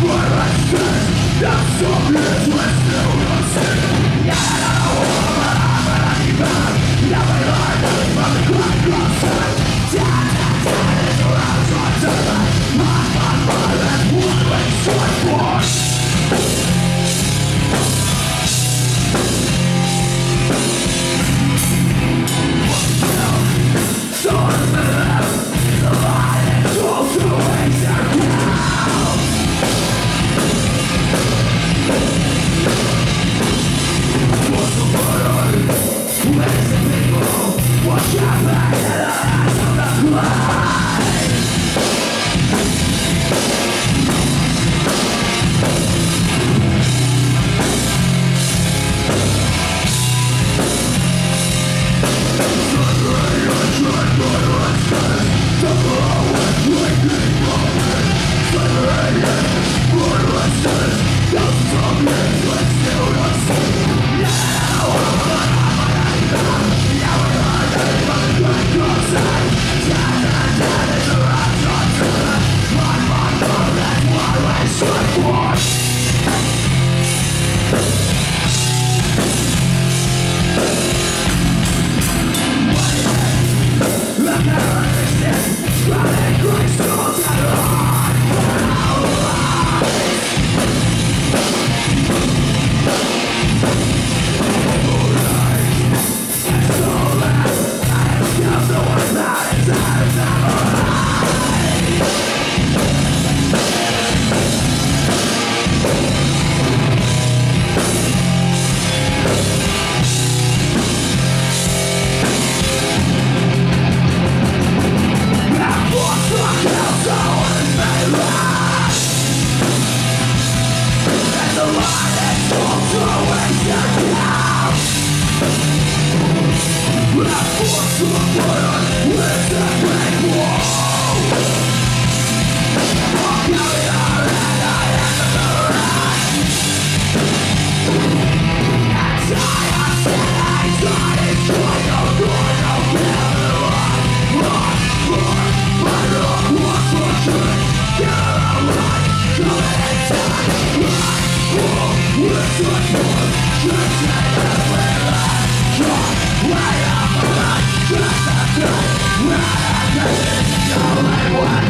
What I say Never come alone